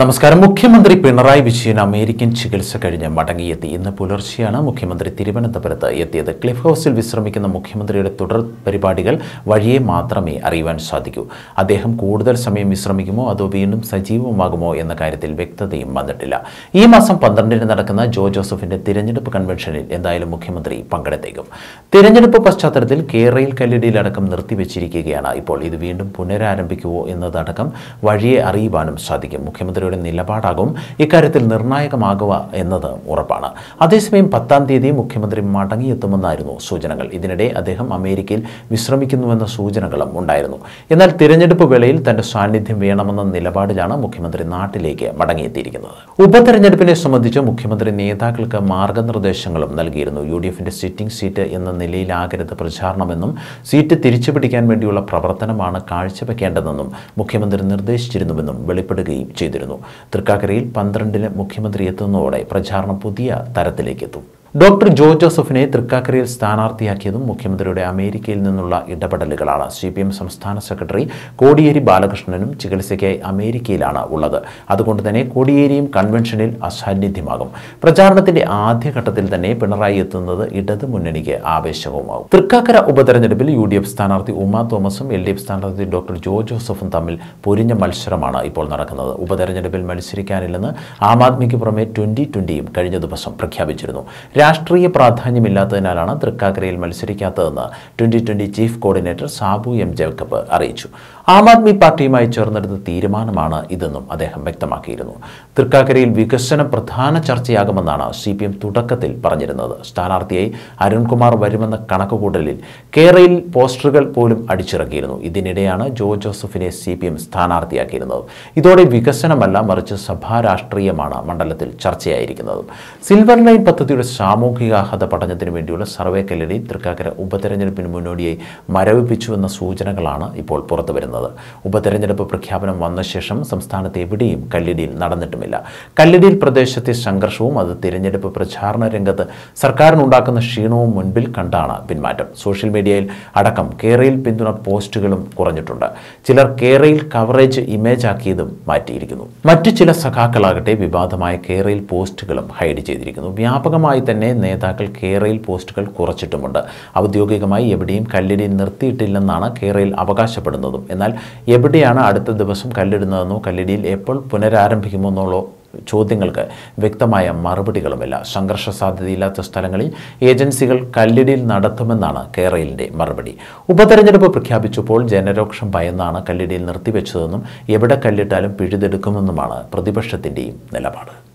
നമസ്കാരം. മുഖ്യമന്ത്രി പിണറായി വിജയൻ അമേരിക്കൻ ചികിത്സ കഴിഞ്ഞ് മടങ്ങിയെത്തി. ഇന്ന് പുലർച്ചെയാണ് മുഖ്യമന്ത്രി തിരുവനന്തപുരത്ത് എത്തിയത്. ക്ലിഫ് ഹൗസിൽ വിശ്രമിക്കുന്ന മുഖ്യമന്ത്രിയുടെ തുടർ പരിപാടികൾ വഴിയെ മാത്രമേ അറിയുവാൻ സാധിക്കൂ. അദ്ദേഹം കൂടുതൽ സമയം വിശ്രമിക്കുമോ അതോ വീണ്ടും സജീവമാകുമോ എന്ന കാര്യത്തിൽ വ്യക്തതയും വന്നിട്ടില്ല. ഈ മാസം പന്ത്രണ്ടിന് നടക്കുന്ന ജോ ജോസഫിന്റെ തിരഞ്ഞെടുപ്പ് കൺവെൻഷനിൽ എന്തായാലും മുഖ്യമന്ത്രി പങ്കെടുത്തേക്കും. തിരഞ്ഞെടുപ്പ് പശ്ചാത്തലത്തിൽ കേരളയിൽ കല്ലിടിയിലടക്കം നിർത്തിവെച്ചിരിക്കുകയാണ് ഇപ്പോൾ. ഇത് വീണ്ടും പുനരാരംഭിക്കുമോ എന്നതടക്കം വഴിയെ അറിയുവാനും സാധിക്കും. മുഖ്യമന്ത്രിയുടെ നിലപാടാകും ഇക്കാര്യത്തിൽ നിർണായകമാകുക എന്നത് ഉറപ്പാണ്. അതേസമയം പത്താം തീയതി മുഖ്യമന്ത്രി മടങ്ങിയെത്തുമെന്നായിരുന്നു സൂചനകൾ. ഇതിനിടെ അദ്ദേഹം അമേരിക്കയിൽ വിശ്രമിക്കുന്നുവെന്ന സൂചനകളും ഉണ്ടായിരുന്നു. എന്നാൽ തിരഞ്ഞെടുപ്പ് വേളയിൽ തന്റെ സാന്നിധ്യം വേണമെന്ന നിലപാടിലാണ് മുഖ്യമന്ത്രി നാട്ടിലേക്ക് മടങ്ങിയെത്തിയിരിക്കുന്നത്. ഉപതെരഞ്ഞെടുപ്പിനെ സംബന്ധിച്ച് മുഖ്യമന്ത്രി നേതാക്കൾക്ക് മാർഗനിർദ്ദേശങ്ങളും നൽകിയിരുന്നു. യു ഡി എഫിന്റെ സിറ്റിംഗ് സീറ്റ് എന്ന നിലയിലാകരുത് പ്രചാരണമെന്നും സീറ്റ് തിരിച്ചുപിടിക്കാൻ വേണ്ടിയുള്ള പ്രവർത്തനമാണ് കാഴ്ചവെക്കേണ്ടതെന്നും മുഖ്യമന്ത്രി നിർദ്ദേശിച്ചിരുന്നുവെന്നും വെളിപ്പെടുകയും ചെയ്തിരുന്നു. തൃക്കാക്കരയിൽ പന്ത്രണ്ടിന് മുഖ്യമന്ത്രി എത്തുന്നതോടെ പ്രചാരണം പുതിയ തരത്തിലേക്ക് എത്തും ഡോക്ടർ ജോ ജോസഫിനെ തൃക്കാക്കരയിൽ സ്ഥാനാർത്ഥിയാക്കിയതും മുഖ്യമന്ത്രിയുടെ അമേരിക്കയിൽ നിന്നുള്ള ഇടപെടലുകളാണ്. സി പി എം സംസ്ഥാന സെക്രട്ടറി കോടിയേരി ബാലകൃഷ്ണനും ചികിത്സയ്ക്കായി അമേരിക്കയിലാണ് ഉള്ളത്. അതുകൊണ്ട് തന്നെ കോടിയേരിയും കൺവെൻഷനിൽ അസാന്നിധ്യമാകും. പ്രചാരണത്തിന്റെ ആദ്യഘട്ടത്തിൽ തന്നെ പിണറായി എത്തുന്നത് ഇടതു മുന്നണിക്ക് ആവേശവുമാകും. തൃക്കാക്കര ഉപതെരഞ്ഞെടുപ്പിൽ യു ഡി എഫ് സ്ഥാനാർത്ഥി ഉമാ തോമസും എൽ ഡി എഫ് സ്ഥാനാർത്ഥി ഡോക്ടർ ജോ ജോസഫും തമ്മിൽ പൊരിഞ്ഞ മത്സരമാണ് ഇപ്പോൾ നടക്കുന്നത്. ഉപതെരഞ്ഞെടുപ്പിൽ മത്സരിക്കാനില്ലെന്ന് ആം ആദ്മിക്ക് പുറമെ ട്വന്റി ട്വന്റിയും കഴിഞ്ഞ ദിവസം പ്രഖ്യാപിച്ചിരുന്നു. രാഷ്ട്രീയ പ്രാധാന്യമില്ലാത്തതിനാലാണ് തൃക്കാക്കരയിൽ മത്സരിക്കാത്തതെന്ന് twenty twenty chief coordinator Sabu M Jacob അറിയിച്ചു. ആം ആദ്മി പാർട്ടിയുമായി ചേർന്നെടുത്ത തീരുമാനമാണ് ഇതെന്നും അദ്ദേഹം വ്യക്തമാക്കിയിരുന്നു. തൃക്കാക്കരയിൽ വികസനം പ്രധാന ചർച്ചയാകുമെന്നാണ് സി പി എം തുടക്കത്തിൽ പറഞ്ഞിരുന്നത്. സ്ഥാനാർത്ഥിയായി അരുൺകുമാർ വരുമെന്ന കണക്കുകൂട്ടലിൽ കേരളയിൽ പോസ്റ്ററുകൾ പോലും അടിച്ചിറക്കിയിരുന്നു. ഇതിനിടെയാണ് ജോ ജോസഫിനെ സി പി എം സ്ഥാനാർത്ഥിയാക്കിയിരുന്നത്. ഇതോടെ വികസനമല്ല മറിച്ച് സഭാ രാഷ്ട്രീയമാണ് മണ്ഡലത്തിൽ ചർച്ചയായിരിക്കുന്നത്. സിൽവർ ലൈൻ പദ്ധതിയുടെ സാമൂഹികാഹത പഠനത്തിന് വേണ്ടിയുള്ള സർവേ കല്ലടി തൃക്കാക്കര ഉപതെരഞ്ഞെടുപ്പിന് മുന്നോടിയായി മരവിപ്പിച്ചുവെന്ന സൂചനകളാണ് ഇപ്പോൾ പുറത്തു വരുന്നത്. ഉപതെരഞ്ഞെടുപ്പ് പ്രഖ്യാപനം വന്ന ശേഷം സംസ്ഥാനത്ത് എവിടെയും കല്ലിടിയിൽ നടന്നിട്ടുമില്ല. കല്ലിടിയിൽ പ്രദേശത്തെ സംഘർഷവും അത് തിരഞ്ഞെടുപ്പ് പ്രചാരണ രംഗത്ത് സർക്കാരിനുണ്ടാക്കുന്ന ക്ഷീണവും മുൻപിൽ കണ്ടാണ് പിന്മാറ്റം. സോഷ്യൽ മീഡിയയിൽ അടക്കം കേരയിൽ പിന്തുണ പോസ്റ്റുകളും കുറഞ്ഞിട്ടുണ്ട്. ചിലർ കേരയിൽ കവറേജ് ഇമേജ് ആക്കിയതും മാറ്റിയിരിക്കുന്നു. മറ്റു ചില സഖാക്കളാകട്ടെ വിവാദമായ കേരയിൽ പോസ്റ്റുകളും ഹൈഡ് ചെയ്തിരിക്കുന്നു. വ്യാപകമായി തന്നെ നേതാക്കൾ കേരയിൽ പോസ്റ്റുകൾ കുറച്ചിട്ടുമുണ്ട്. ഔദ്യോഗികമായി എവിടെയും കല്ലിടി നിർത്തിയിട്ടില്ലെന്നാണ് കേരയിൽ അവകാശപ്പെടുന്നതും. എന്നാൽ എവിടെയാണ് അടുത്ത ദിവസം കല്ലിടുന്നതെന്നോ കല്ലിടിയിൽ എപ്പോൾ പുനരാരംഭിക്കുമോ എന്നുള്ള ചോദ്യങ്ങൾക്ക് വ്യക്തമായ മറുപടികളുമില്ല. സംഘർഷ സാധ്യതയില്ലാത്ത സ്ഥലങ്ങളിൽ ഏജൻസികൾ കല്ലിടിയിൽ നടത്തുമെന്നാണ് കേരളിന്റെ മറുപടി. ഉപതെരഞ്ഞെടുപ്പ് പ്രഖ്യാപിച്ചപ്പോൾ ജനരോക്ഷം ഭയന്നാണ് കല്ലിടിയിൽ നിർത്തിവെച്ചതെന്നും എവിടെ കല്ലിട്ടാലും പിഴുതെടുക്കുമെന്നുമാണ് പ്രതിപക്ഷത്തിന്റെയും നിലപാട്.